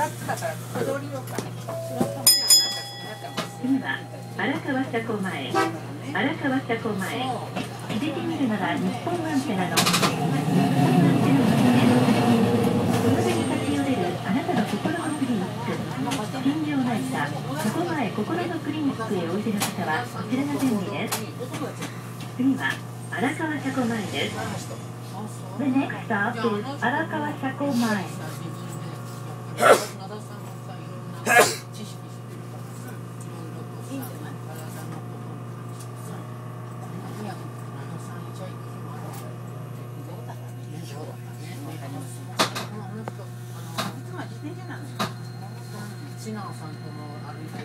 次は荒川車庫前荒川車庫前入れてみるなら日本アンテナの日本アンテナのですこの場に立ち寄れるあなたの心のクリニック心療内科車庫前心のクリニックへおいでの方はこちらが便利です次は荒川車庫前です The next stop is 荒川車庫前シナさんとも歩いて、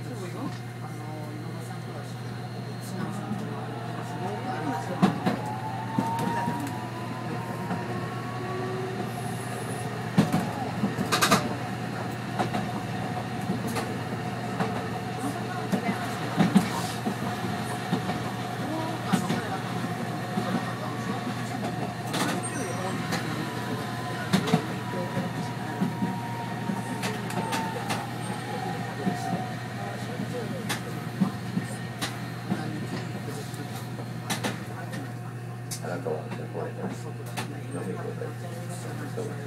ております。